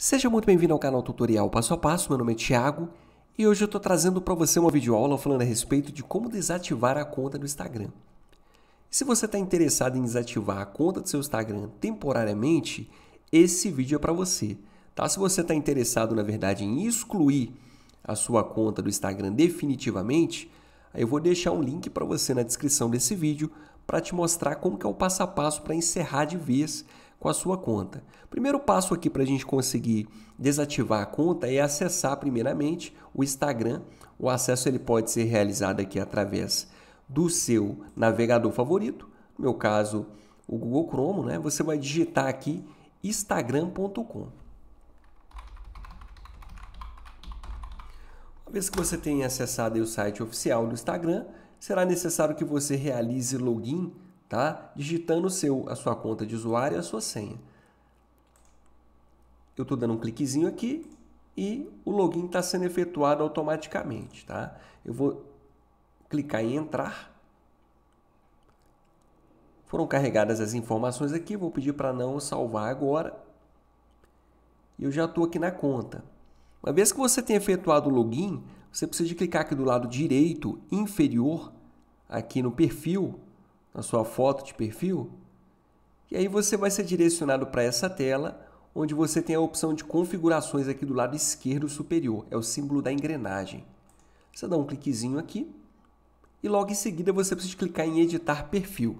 Seja muito bem-vindo ao canal Tutorial Passo a Passo, meu nome é Thiago e hoje eu estou trazendo para você uma videoaula falando a respeito de como desativar a conta do Instagram. Se você está interessado em desativar a conta do seu Instagram temporariamente, esse vídeo é para você. Tá? Se você está interessado, na verdade, em excluir a sua conta do Instagram definitivamente, aí eu vou deixar um link para você na descrição desse vídeo para te mostrar como que é o passo a passo para encerrar de vez com a sua conta. Primeiro passo aqui para a gente conseguir desativar a conta é acessar primeiramente o Instagram. O acesso ele pode ser realizado aqui através do seu navegador favorito, no meu caso o Google Chrome, né? Você vai digitar aqui instagram.com. Uma vez que você tenha acessado o site oficial do Instagram, será necessário que você realize login tá? digitando seu, a sua conta de usuário e a sua senha. Eu estou dando um cliquezinho aqui e o login está sendo efetuado automaticamente. Tá? Eu vou clicar em entrar. Foram carregadas as informações aqui, vou pedir para não salvar agora. E eu já estou aqui na conta. Uma vez que você tenha efetuado o login, você precisa clicar aqui do lado direito inferior, aqui no perfil, na sua foto de perfil. E aí você vai ser direcionado para essa tela, onde você tem a opção de configurações aqui do lado esquerdo superior, é o símbolo da engrenagem. Você dá um cliquezinho aqui e logo em seguida você precisa clicar em editar perfil.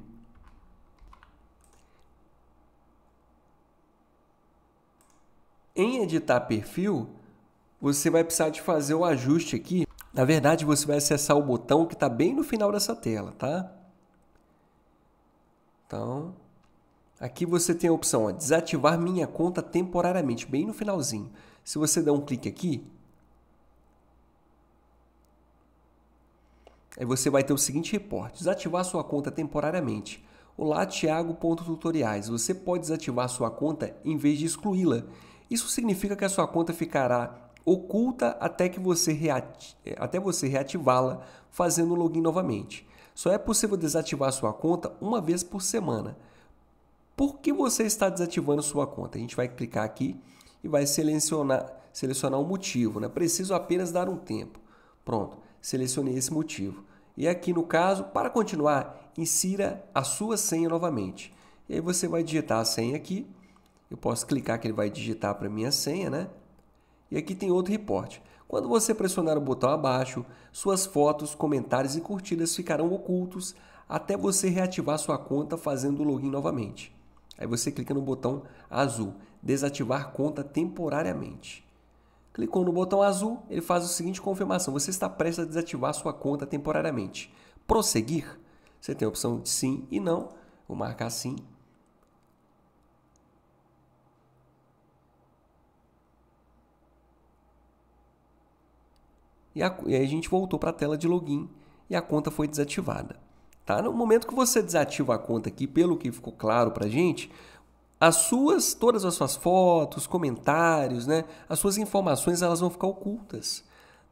Em editar perfil, você vai precisar de fazer o ajuste aqui. Na verdade, você vai acessar o botão que está bem no final dessa tela, tá? Então, aqui você tem a opção ó, desativar minha conta temporariamente, bem no finalzinho. Se você der um clique aqui, aí você vai ter o seguinte reporte, desativar sua conta temporariamente. Olá, Thiago.tutoriais. Você pode desativar sua conta em vez de excluí-la. Isso significa que a sua conta ficará oculta até que você, reati até você reativá-la fazendo o login novamente. Só é possível desativar sua conta uma vez por semana. Por que você está desativando sua conta? A gente vai clicar aqui e vai selecionar, selecionar um motivo. Né? Preciso apenas dar um tempo. Pronto, selecionei esse motivo. E aqui no caso, para continuar, insira a sua senha novamente. E aí você vai digitar a senha aqui. Eu posso clicar que ele vai digitar para minha senha, né? E aqui tem outro reporte. Quando você pressionar o botão abaixo, suas fotos, comentários e curtidas ficarão ocultos até você reativar sua conta fazendo o login novamente. Aí você clica no botão azul, desativar conta temporariamente. Clicou no botão azul, ele faz a seguinte confirmação: você está prestes a desativar sua conta temporariamente. Prosseguir? Você tem a opção de sim e não. Vou marcar sim e, a, e aí a gente voltou para a tela de login e a conta foi desativada. Tá? No momento que você desativa a conta aqui, pelo que ficou claro para a gente, as suas, todas as suas fotos, comentários, né, as suas informações, elas vão ficar ocultas,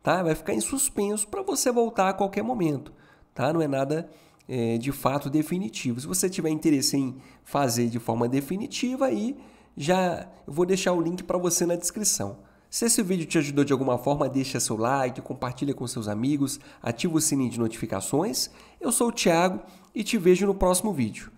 tá? Vai ficar em suspenso para você voltar a qualquer momento, tá? Não é nada é, de fato definitivo. Se você tiver interesse em fazer de forma definitiva, aí já vou deixar o link para você na descrição. Se esse vídeo te ajudou de alguma forma, deixa seu like, compartilha com seus amigos, ativa o sininho de notificações. Eu sou o Thiago e te vejo no próximo vídeo.